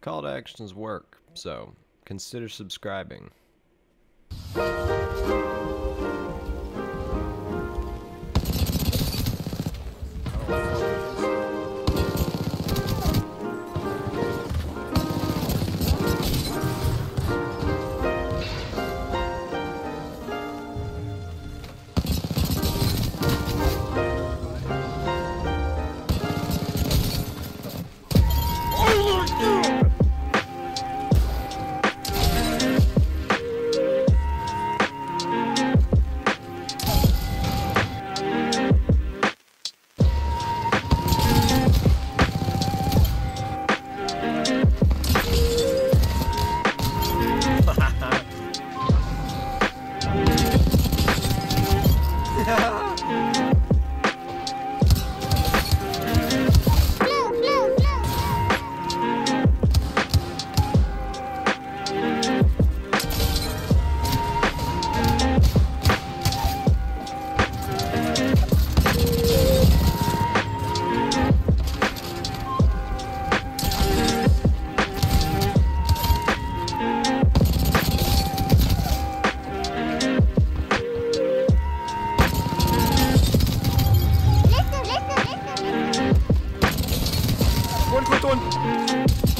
Call to actions work, so consider subscribing. Stunden.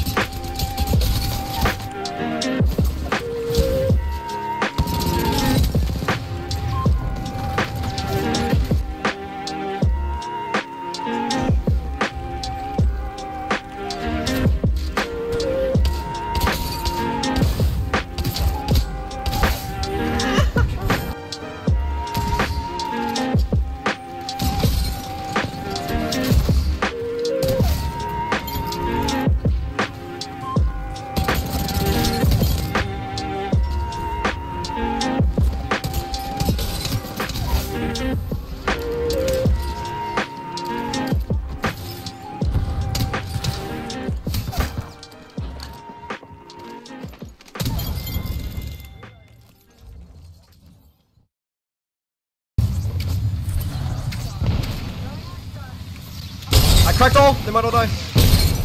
Cracked all. They might all die.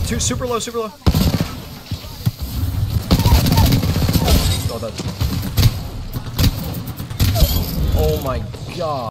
Two super low, super low. All dead. Oh my god.